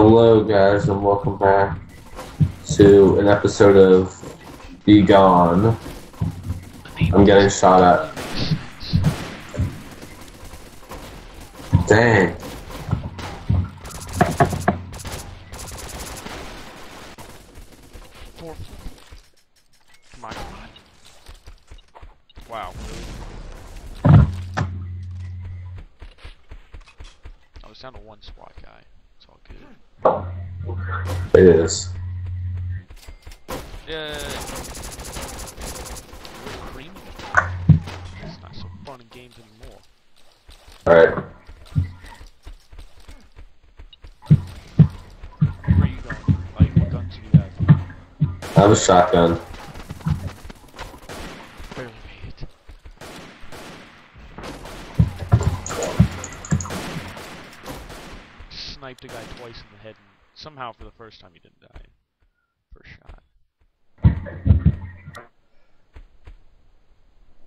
Hello, guys, and welcome back to an episode of Be Gone. I'm getting shot at. Dang. Wow. Oh, I was down to one SWAT guy. It is. Yeah. Cream. It's not so fun in games anymore. Alright. Where are you going? You? I have a shotgun. Somehow for the first time he didn't die. First shot.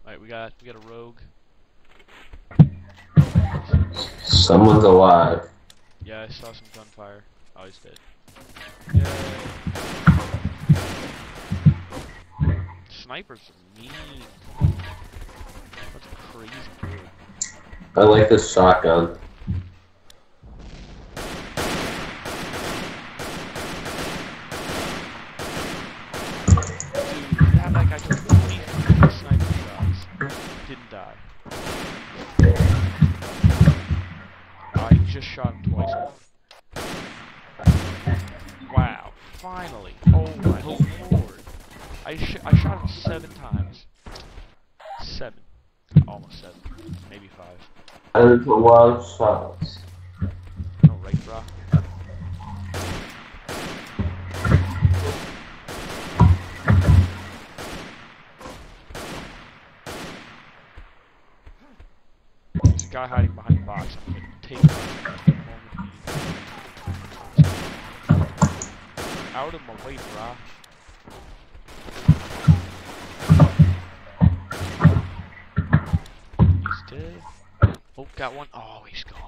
Alright, we got we got a rogue. Someone's alive. Yeah, I saw some gunfire. Oh, he's dead. Yay. Snipers are mean. That's crazy good. I like this shotgun. Just shot him twice. Wow. Finally. Oh my lord. I, sh I shot him seven times. Seven. Almost seven. Maybe five. And it's a lot of shots. Oh, right, bro. There's a guy hiding behind the box. Take. Out of my way. He's dead. Oh, got one. Oh, he's gone.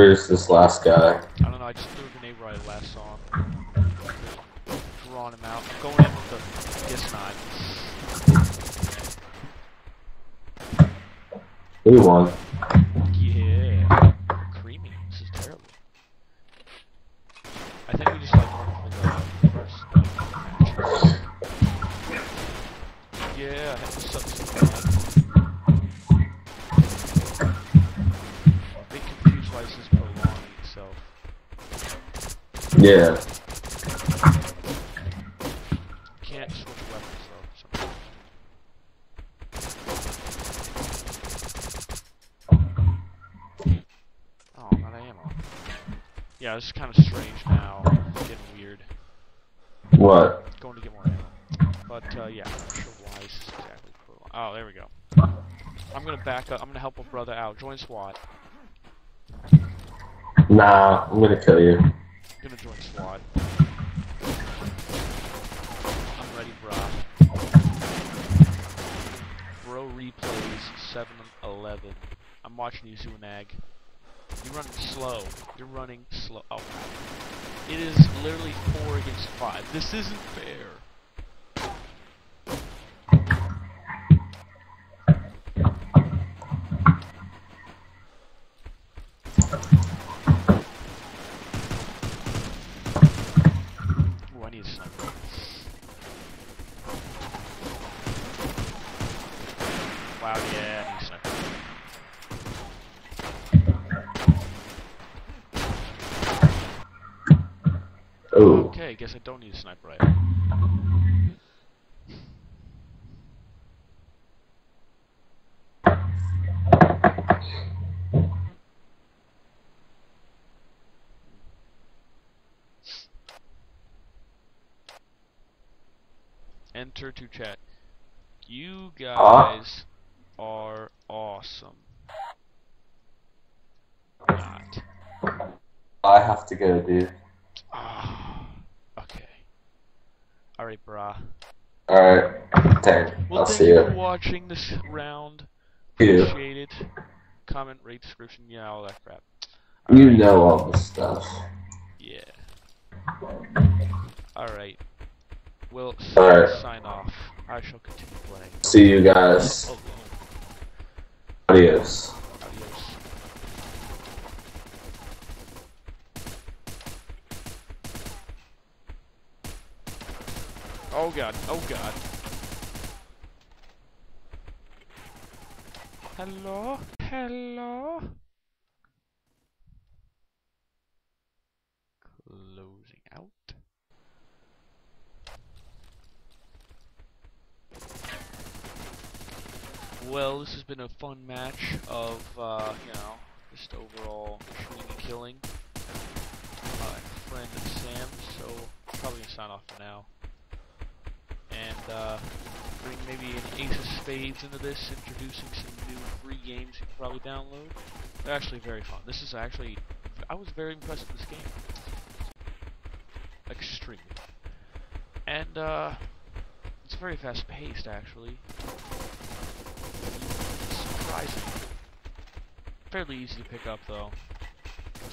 Where's this last guy? I don't know, I just threw a grenade where I last saw him. Drawing him out. I'm going in with the guess not. Who won? Yeah. Creamy. This is terrible. I think we just like Yeah. Can't switch weapons though. So. Oh, I'm out of ammo. Yeah, this is kind of strange now. It's getting weird. What? Going to get more ammo. But, uh, yeah, I'm not sure why this is exactly pro- Oh, there we go. I'm gonna back up. I'm gonna help a brother out. Join SWAT. Nah, I'm gonna kill you. Gonna join squad. I'm ready, bro. Bro replays 7-11. I'm watching you, Zunag. You're running slow. You're running slow. Oh, it is literally four against five. This isn't fair. Ooh. Okay, guess I don't need a sniper rifle. Enter to chat. You guys uh. are awesome. Not. I have to go, dude. Alright, brah. Alright, dang. Well, I'll see you for watching this round. Appreciate it. Comment, rate, description, yeah, all that crap. You Alright, know all this stuff. Yeah. Alright. Well, Alright. sign off. I shall continue playing. See you guys. Alone. Adios. Oh god, oh god. Hello? Hello? Closing out. Well, this has been a fun match of, uh, you know, just overall shooting and killing. Uh, friend Sam, so probably gonna sign off for now. And, uh, bring maybe an Ace of Spades into this, introducing some new free games you can probably download. They're actually very fun. This is actually, I was very impressed with this game. Extremely. And, uh, it's very fast paced actually. Surprising. Fairly easy to pick up though.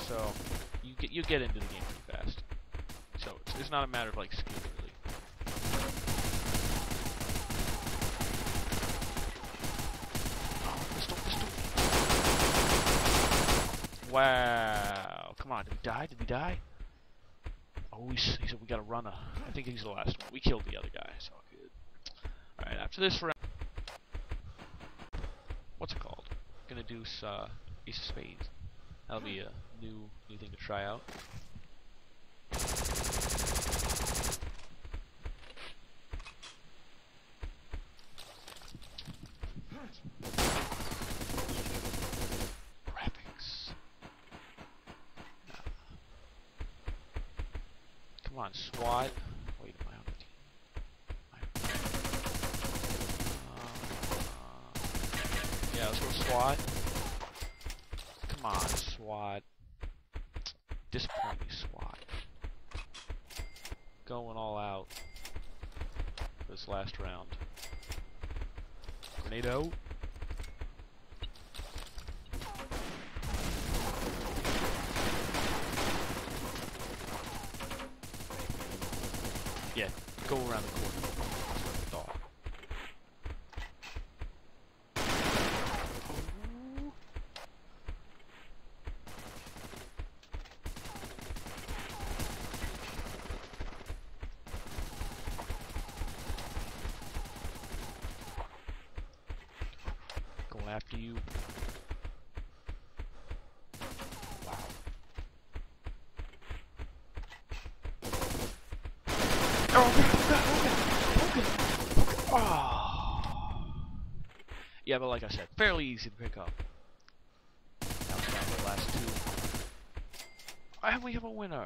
So you get you get into the game pretty fast. So it's, it's not a matter of like skill Wow. Come on, did we die? Did we die? Oh, he said we got a runner. I think he's the last one. We killed the other guy, so good. Alright, after this round... What's it called? Gonna do uh, Ace of Spades. That'll be a new new thing to try out. Graphics. Nah. Come on, SWAT. Wait, am I on the team? Uh, yeah, let's go SWAT. Come on, SWAT. Disappointing SWAT. Going all out. This last round. Grenade out. Yeah, go around the corner. After you. Wow. Yeah, but like I said, fairly easy to pick up. Now the last two. And we have a winner.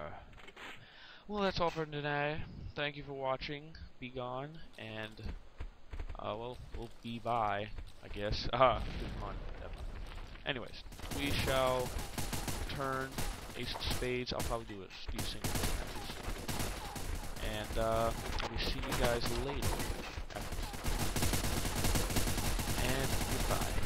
Well, that's all for today. Thank you for watching. Be gone, and uh, well, we'll be by, I guess. Ah, good. Yep. Anyways, we shall turn Ace of Spades. I'll probably do a few single matches. And uh, we see you guys later. Goodbye.